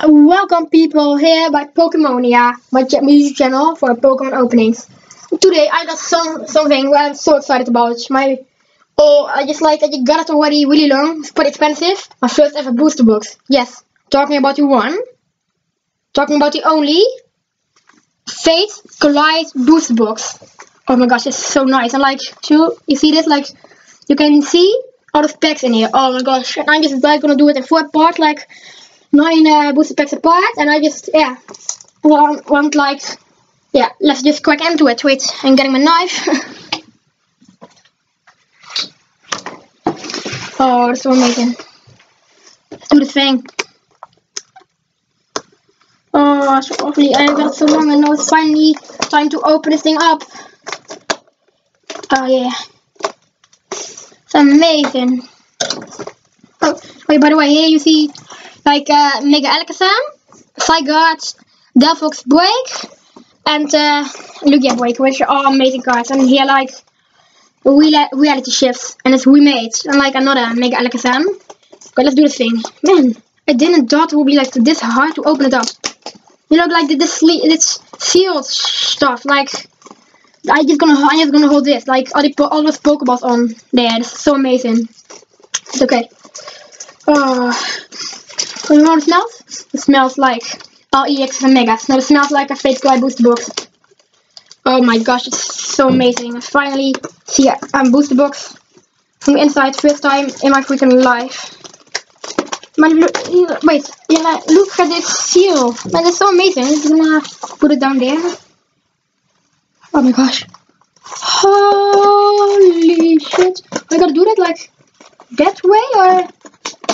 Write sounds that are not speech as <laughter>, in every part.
Welcome people here by Pokemonia, my music channel for Pokemon openings. Today I got some something I'm so excited about. My oh I just like I got it already really long, it's quite expensive. My first ever booster box. Yes, talking about the one. Talking about the only Fate Collide booster box. Oh my gosh, it's so nice. And like you you see this like you can see all the packs in here. Oh my gosh. And I'm just like gonna do it in four parts like nine uh, booster packs apart, and I just yeah want, want like yeah let's just crack into it. Wait, I'm getting my knife. <laughs> oh, that's so amazing. Let's do the thing. Oh, so lovely. I got so long and now it's finally time to open this thing up. Oh yeah. It's amazing. Oh, wait, by the way, here you see like uh, Mega Alakazam, Zygarde, Delphox Break, and uh, Lugia Break, which are all amazing cards. And here like reality shifts, and it's remade, and like another Mega Alakazam. Okay, let's do this thing. Man, I didn't thought it would be like this hard to open it up. You know, like this, this sealed stuff, like. I just gonna I'm just gonna hold this like all the all those Pokeballs on there. Is so amazing. It's okay. Oh, you know what it smells? It smells like oh, all EX and Megas. No, it smells like a Fate Collide booster box. Oh my gosh, it's so amazing. I finally see a, a booster box from inside first time in my freaking life. Man, look, wait, yeah, look at this seal. Man, it's so amazing. I'm gonna put it down there. Oh my gosh. Holy shit. I gotta do that like that way or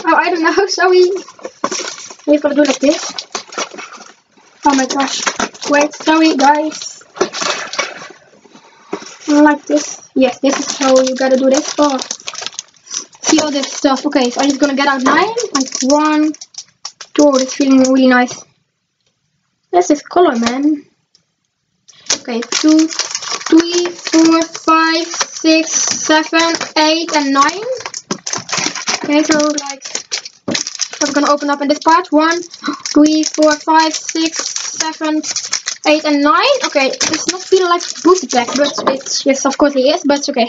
Oh, I don't know. <laughs> Sorry. We've got to do like this. Oh my gosh. Wait, sorry guys. Like this. Yes, this is how you gotta do this. Oh. See all this stuff. Okay, so I'm just gonna get out nine. Like one, two. It's feeling really nice. That's this color, man. Okay, two, three, four, five, six, seven, eight, and nine. Okay, so like I'm gonna open up in this part. One, three, four, five, six, seven, eight, and nine. Okay, it's not feeling like booster pack, but it's yes, of course it is. But okay.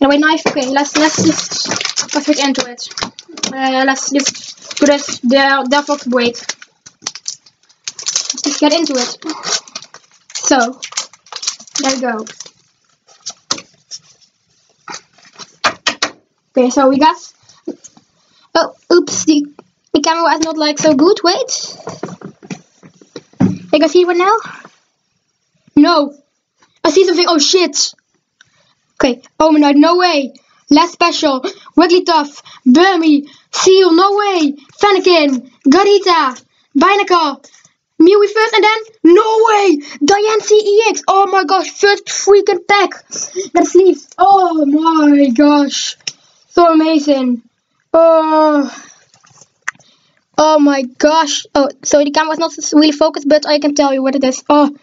Anyway, knife. Okay, let's let's just let's get into it. Uh, let's just do this. The Delphox break. Let's just get into it. So there we go. Okay, so we got Oh, oops, the, the camera is not like so good. Wait. I can see it now? No. I see something. Oh shit. Okay. Oh my god, no way. Last special. Wigglytuff. Burmy. Seal. No way. Fennekin. Garita. Binacle. Mew first and then no way Diancie EX oh my gosh first freaking pack that sleeves oh my gosh so amazing Oh, oh my gosh. Oh, so the camera is not really focused, but I can tell you what it is. Oh,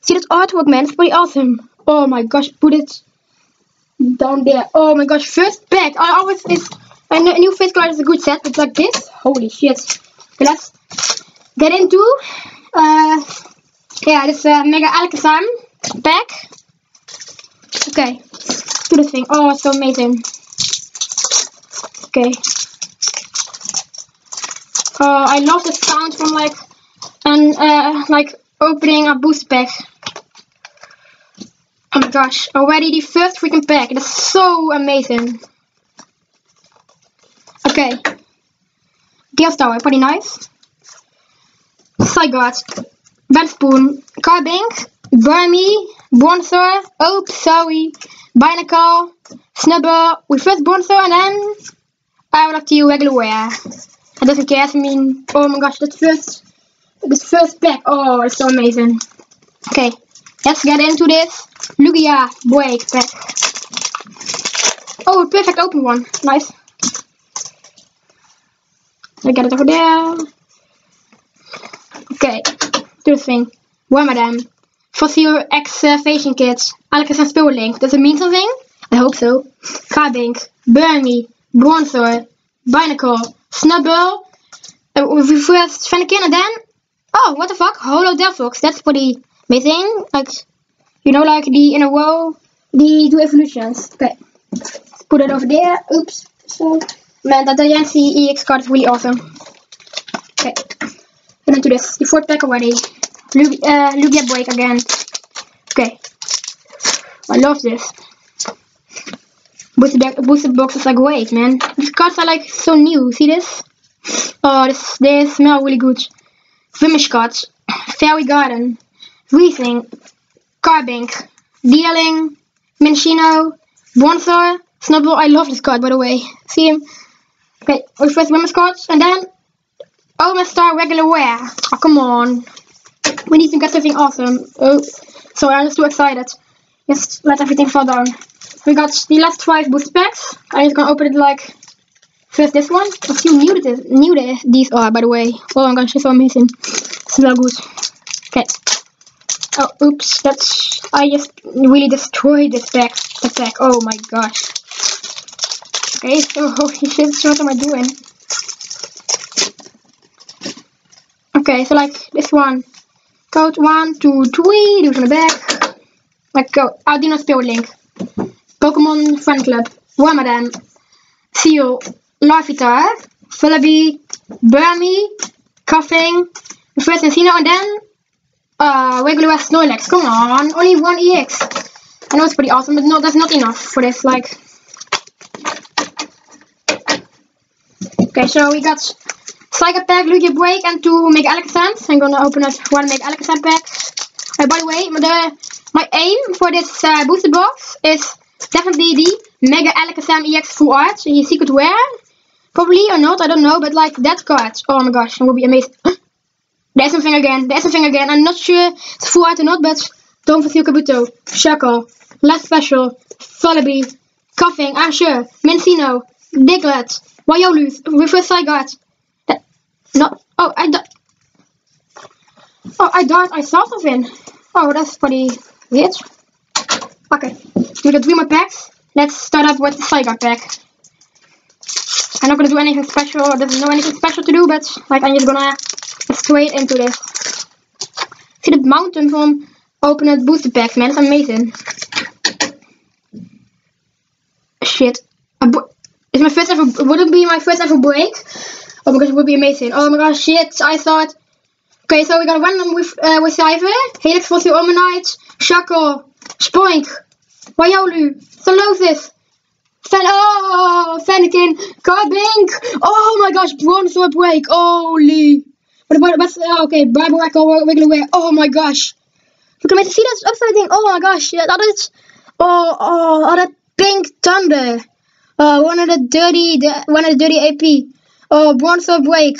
see that artwork, man? It's pretty awesome. Oh my gosh, put it down there. Oh my gosh, first pack. I always is a new face card is a good set. It's like this. Holy shit. Okay, let's get into uh yeah this uh, Mega Alakazam pack. Okay, do the thing. Oh, so amazing. Okay. Uh, I love the sound from like and uh, like opening a boost pack. Oh my gosh! Already the first freaking pack. That's so amazing. Okay. Gale Tower, pretty nice. Zygarde, Venospoon, Carbink, Burmy, Bronzor, Oh, sorry, Binacle, Snubbull, we first Bronzor and then I regular wear. It doesn't care. I mean, oh my gosh, this first, this first pack. Oh, it's so amazing. Okay, let's get into this Lugia break pack. Oh, perfect open one. Nice. I get it over there. Okay, do the thing. Wormadam. Fossil Excavation Kits. Alakazam Spirit Link. Does it mean something? I hope so. Carbink. Burmy. Bronzor, Binacle, Snubbull, uh, we first Fennekin and then oh what the fuck? Holo Delphox that's pretty amazing like you know like the in a row the two evolutions. Okay. Put it over there. Oops. So man that Diancie EX card is really awesome. Okay. And into this. The fourth pack already. Lu uh, Lugia break again. Okay. I love this boosted, boxes are great man these cards are like so new see this Oh, this, they smell really good. Whimsicott, <coughs> Fairy Garden, Riesling, Carbink, Dealing, Minccino, Bronzor, Snubbull. I love this card by the way. See him? Okay, we first Whimsicott, and then oh, Omastar Regular Wear. Oh, come on. We need to get something awesome. Oh, sorry, I'm just too excited. Just let everything fall down. We got the last five boost packs. I'm just gonna open it like First this one. A few new, this, new this, these are, by the way. Oh my gosh, it's so amazing. It's good. Okay. Oh, oops. That's... I just really destroyed this pack. The pack. Oh my gosh. Okay, <laughs> so <laughs> holy shit, what am I doing? Okay, so like this one. Code one, two, three. Do it the back. Like go. I did not spell Link. Pokemon Friend Club. Ramadan. Seal. Larvitar, Vullaby, Burmy, Koffing, first Cinccino, and then uh, regular Snorlax. Come on, only one EX. I know it's pretty awesome, but no, that's not enough for this. Like, okay, so we got Psychic Pack, Lugia Break, and two Mega Alakazams. I'm gonna open up one Mega Alakazam pack. Uh, by the way, the, my aim for this uh, booster box is definitely the Mega Alakazam EX Full Art in Secret Rare. Probably or not, I don't know, but like that card. Oh my gosh, it will be amazing. <gasps> There's something again, there's something again. I'm not sure it's full art or not, but don't forget Kabuto, Shuckle, Last Special, Vullaby, Koffing, I'm sure, Minccino, Diglett, Wyolus, Reverse. That, no, oh, I died. Oh, I died, I saw something. Oh, that's pretty weird. Three more packs. Let's start up with the Zygarde pack. I'm not gonna do anything special, there's no anything special to do, but like I'm just gonna get straight into this. See the mountain from open booster packs, man, it's amazing. Shit. It's my first ever, would it be my first ever break? Oh my gosh, it would be amazing. Oh my gosh, shit, I thought. Okay, so we got a random with, uh, with Cypher, Helix Fossil Omanyte, Shuckle, Spoink, Wyolu, Solosis, Fen oh, Fennekin, Carbink. Oh my gosh, Bronzor break. Holy. What about, what's, oh, okay, Bible Echo, regular wear. Oh my gosh. Look at me, see that upside thing? Oh my gosh, yeah, that is, oh, oh, oh, that pink thunder. Uh, one of the dirty, the, one of the dirty AP. Oh, Bronzor break.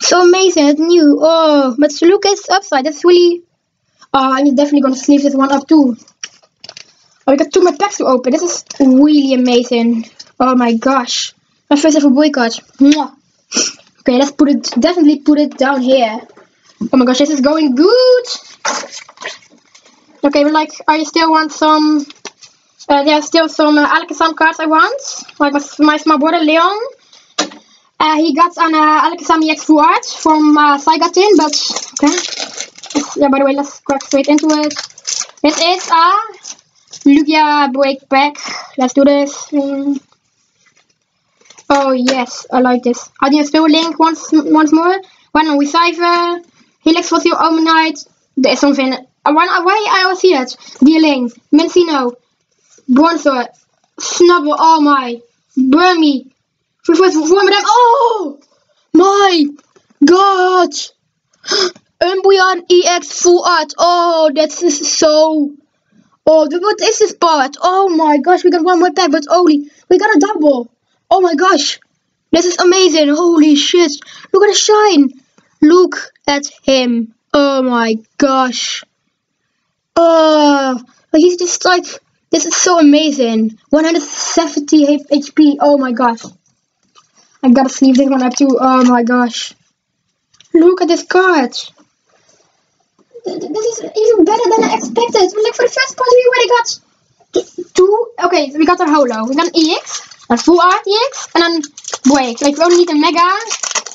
So amazing, it's new. Oh, but it's upside, that's really, oh, I'm definitely gonna sleeve this one up too. Oh, we got two more packs to open. This is really amazing. Oh my gosh. My first ever boycott. Mwah. Okay, let's put it, definitely put it down here. Oh my gosh, this is going good. Okay, but like, I still want some, uh, there are still some uh, Alakazam cards I want. Like my, my small brother Leon. Uh, he got an uh, Alakazam EX Art from uh, Saigatin, but, okay. Yeah, by the way, let's crack straight into it. This is a Lugia break back. Let's do this. Oh yes, I like this. Audience still link once once more. One with Cypher. Helix Fossil Omanyte. There's something. Uh, why, why I always see that? Dealing. Minccino. Bronzor. Snubbull. Oh my. Burmy. Reverse form them. Oh my god. <gasps> Umbreon EX Full Art. Oh, that's so Oh, what is this part? Oh my gosh, we got one more pack, but only we got a double. Oh my gosh, this is amazing. Holy shit, look at the shine. Look at him. Oh my gosh. Oh, he's just like, this is so amazing. 170 HP. Oh my gosh. I gotta sleeve this one up too. Oh my gosh. Look at this card better than I expected. Like for the first part, we already got two. Okay, we got a holo. We got an EX. a full art EX, and then break. Like we only need a mega.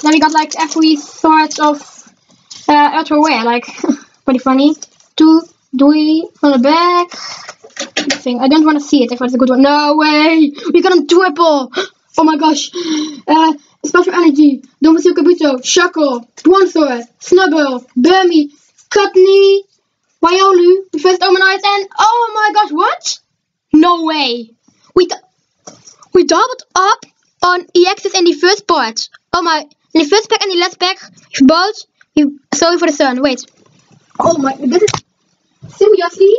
Then we got like every sort of uh, ultra rare. Like <laughs> pretty funny. Two, three on the back. Thing. I don't want to see it if it's a good one. No way! We got a triple! Oh my gosh! Uh, special energy, Dome Fossil Kabuto, Shuckle, Bronzor, Snubbull, Burmy, Cutney, Wyolu, First Omanites, and oh my gosh, what? No way! We we doubled up on EXs in the first part. Oh my, in the first pack and the last pack, both. Sorry for the sun. Wait. Oh my, this is seriously.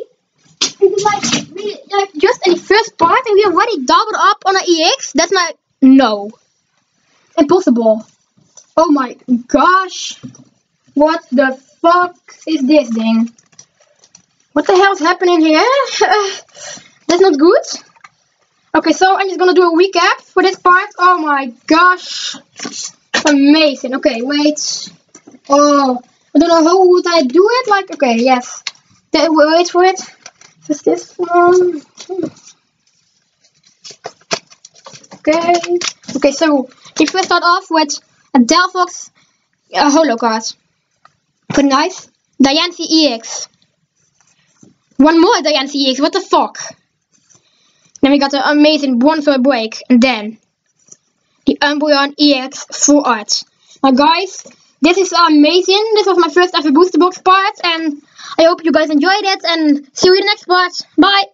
Like, we, like just in the first part, and we already doubled up on an EX. That's not, no. Impossible. Oh my gosh. What the fuck is this thing? What the hell is happening here? <laughs> That's not good. Okay, so I'm just gonna do a recap for this part. Oh my gosh. Amazing. Okay, wait. Oh, I don't know how would I do it. Like, okay, yes. Wait for it. Just this one. Okay. Okay, so if we start off with a Delphox uh, holo card. Pretty nice. Diancie EX. One more Diancie EX. What the fuck? Then we got the amazing one for a break. And then the Umbreon EX full art. Now guys, this is amazing. This was my first ever booster box part. And I hope you guys enjoyed it. And see you in the next part. Bye.